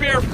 here.